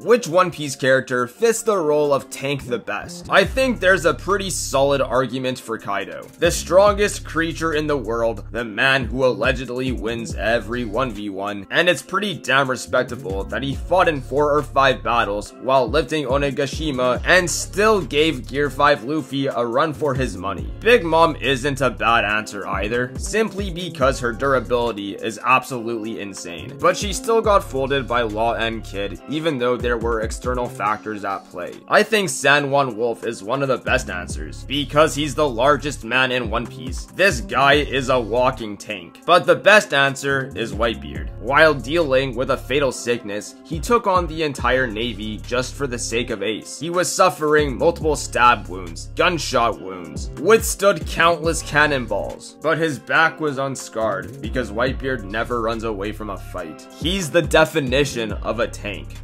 Which One Piece character fits the role of tank the best? I think there's a pretty solid argument for Kaido. The strongest creature in the world, the man who allegedly wins every 1v1, and it's pretty damn respectable that he fought in 4 or 5 battles while lifting Onigashima and still gave Gear 5 Luffy a run for his money. Big Mom isn't a bad answer either, simply because her durability is absolutely insane. But she still got folded by Law and Kid, even though there were external factors at play. I think San Juan Wolf is one of the best answers, because he's the largest man in One Piece. This guy is a walking tank. But the best answer is Whitebeard. While dealing with a fatal sickness, he took on the entire navy just for the sake of Ace. He was suffering multiple stab wounds, gunshot wounds, withstood countless cannonballs, but his back was unscarred because Whitebeard never runs away from a fight. He's the definition of a tank.